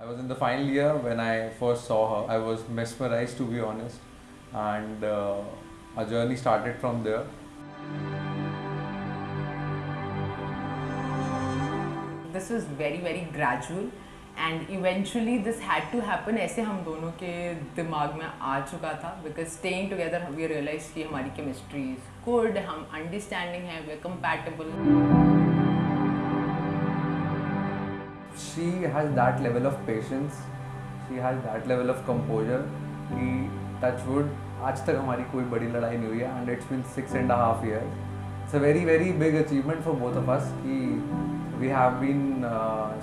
I was in the final year when I first saw her. I was mesmerized to be honest, and uh, our journey started from there. This was very very gradual and eventually this had to happen ऐसे हम दोनों के दिमाग में आ चुका था because staying together we realized कि हमारी chemistry is good हम understanding है we're compatible she has that level of patience she has that level of composure कि टच वुड आज तक हमारी कोई बड़ी लड़ाई नहीं हुई है and it's been six and half year it's a very very big achievement for both of us कि we have been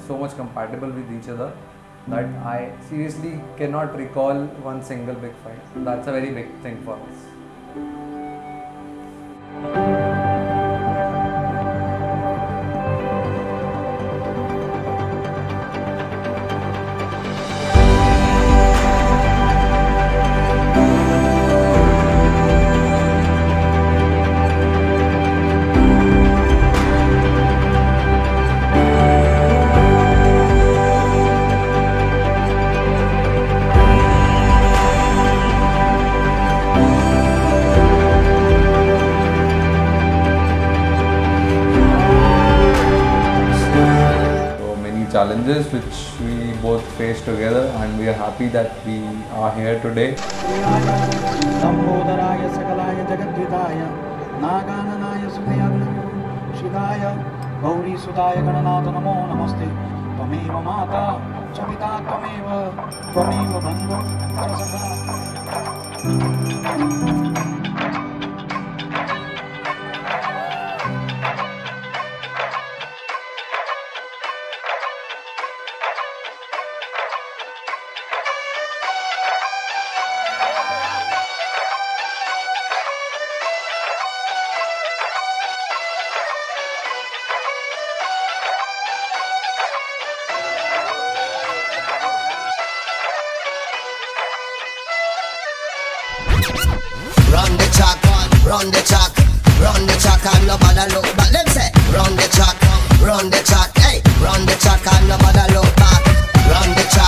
so much compatible with each other that I seriously cannot recall one single big fight. That's a very big thing for us. challenges which we both face together, and we are happy that we are here today. लम्बोदराय सकलाय जगद्विताय नागाननाय सूर्याग्न शिवाय गौरीसुताय गणनाथ नमो नमस्ते त्वमेव माता च पिता त्वमेव त्वमेव बन्धु Track, run the track, run the track and nobody look back. Them say, run the track, run the track, hey, run the track and nobody look back. Run the track,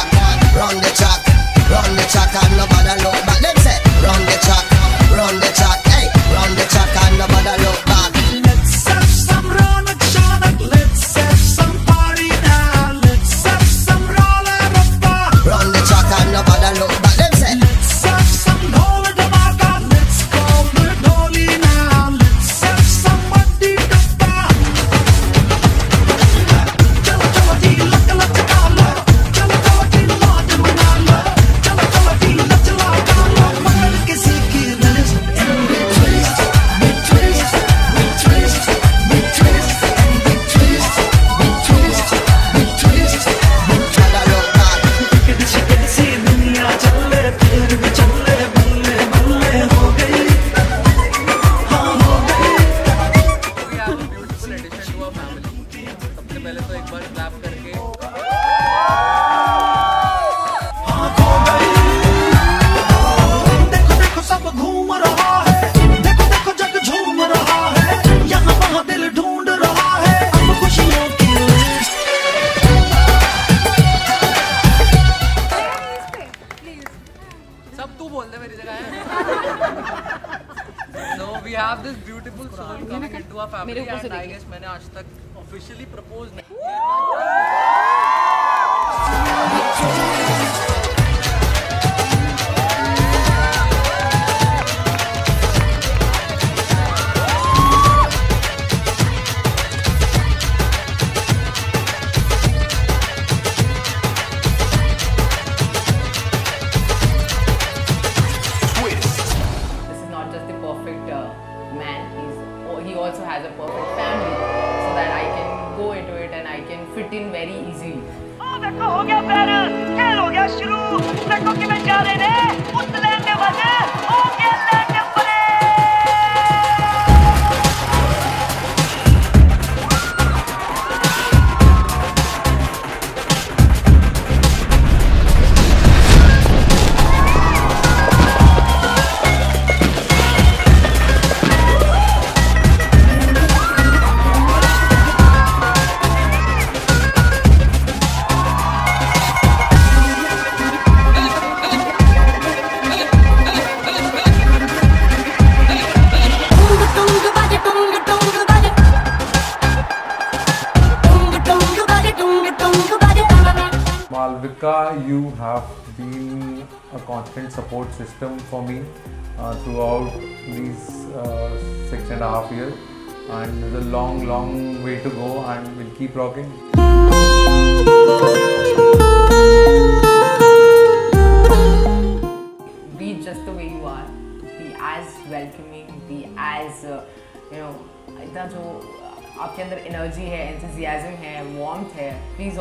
सब तू बोल दे मेरी जगह है। No we have this beautiful soul coming to our family and I guess मैंने आज तक officially propose नहीं fit in very easily Oh, देखो हो गया बैरल, खेल हो गया शुरू, देखो कि मैं जा रहे हैं, been a constant support system for me uh, throughout these uh, six and a half years, and there's a long, long way to go, and we'll keep rocking. Energy है enthusiasm है warmth है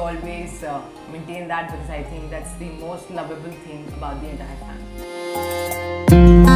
always uh, maintain that because I think that's the most lovable thing about the entire family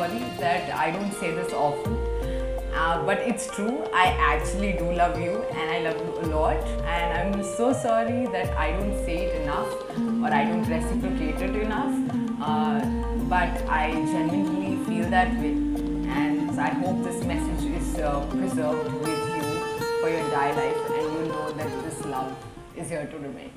sorry that I don't say this often, uh, but it's true. I actually do love you and I love you a lot. And I'm so sorry that I don't say it enough or I don't reciprocate it enough. Uh, but I genuinely feel that way. And I hope this message is uh, preserved with you for your entire life and you know that this love is here to remain.